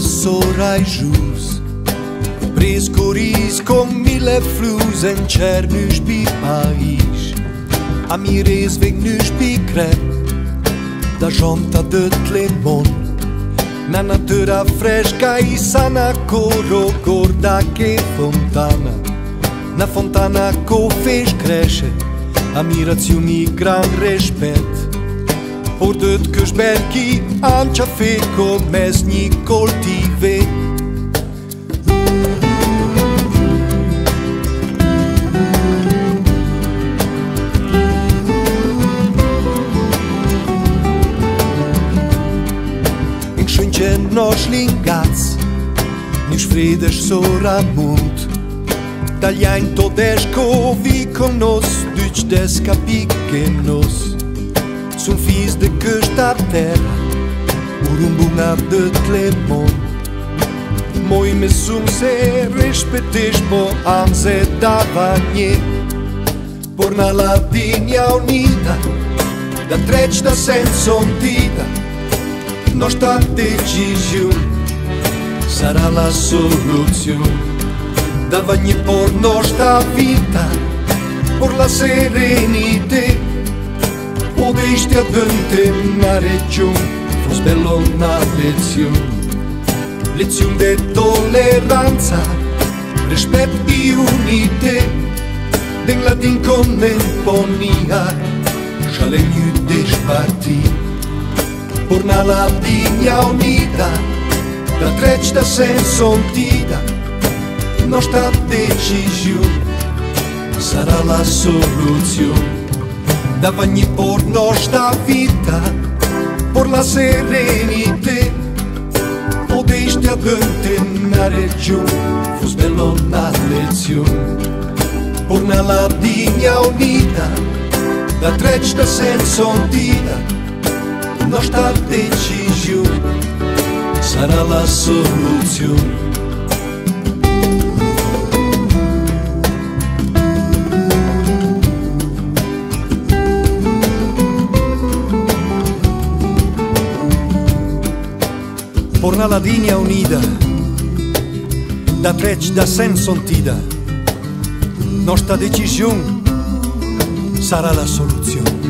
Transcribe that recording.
sorai jus. Prescoris com mille flus en cer nus pi Paris A mires veg nus pi crep Da jonta de Clemon Na natura fresca e sana coro gorda che fontana. Na fontana co fez cresce. Ammirazioni gran rispetto Burdët kësh berki Anë qafiko mes një koltive. Inxunchen nosh lingatz Nish fredesh sora mund. Daljain to deshko Vikon nos Dyq deska pikin nos. Sunt fils de câșta terra Urumbunga de Clemon Moi me sum se respeteš po amze davanje Porna la dinja unida Da treci da senso ontida Nostra decisione sarà la soluzione Davanje por nostra vita Por la serenità Podești adânte una regiune Fost bello una lezione Lezione de toleranza Rispetto e unite Den la din contemponia Șalenju de sparti Porna la digna unita Da treci da senso ontida Nostra decisione Sarà la soluzione davanti por nostra vida, por la serenidade. podeste accantenare giù, fus bello uma lezione. Por na ladinha unida, da trecita sem ondida, nostra decisão será la soluzione. Porna la linea unida Da treci da senso ontida Nostra decisione sarà la soluzione